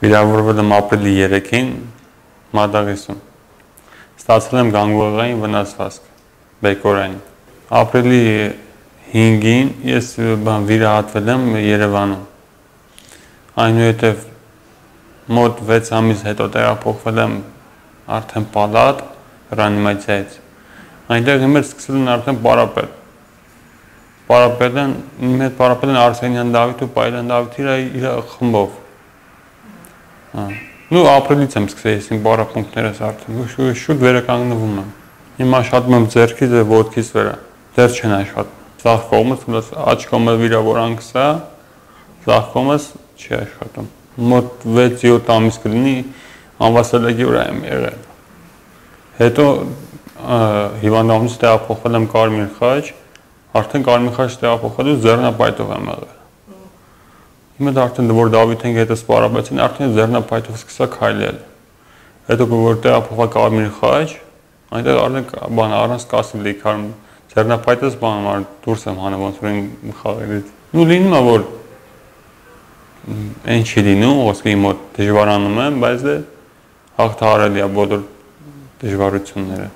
Վիրավորվել եմ ապրիլի 3-ին Մադաղիսում։ Ստացել եմ գանգուղային վնասվածք բեկորային։ Ապրիլի 5-ին ես բան վիրահատվել եմ Երևանում։ Այնուհետև մոտ 6 ամիս հետո տեղափոխվել եմ արդեն պալատ ռեանիմացիայից։ Այնտեղ իմ հետ սկսել են արդեն պարապել։ Պարապելն իմ հետ պարապել են Արսենյան Դավիթ ու Պայլան Դավիթ իր խմբով։ Հա։ Նու ապրիլից եմ սկսել ես իմ պարապմունքներս արդեն շուտ վերականգնվում եմ։ Հիմա աշխատում եմ ձերքից եւ ոտքից վրա։ Դեռ չեն աշխատում։ Ձախ կողմս աջ կողմը վիրավորանքս է, ձախ կողմս չի աշխատում։ Մոտ 6-7 ամիս կլինի անվասալակի վրա եմ եղել։ Հետո հիվանդանոցից տեղափոխվել եմ Կարմիր խաչ, արդեն Կարմիր խաչ տեղափոխվելուց ձեռնապայթով եմ եղել։ Հիմա դա արդեն որ Դավիթեն հետը սպարաբեցին, արդեն ձեռնապայթով սկսա քայլել։ Հետո որ տեղափոխվա Կարմիր խաչ, այնտեղ արդեն բան առանց կասի լիքարում ձեռնապայթս բան դուրս եմ հանում ոնց որ խաղերից։ Նու լինում է որ այն չի լինում, ոսկի մոտ դժվարանում եմ, բայց դե հաղթահարելի է բոլոր դժվարությունները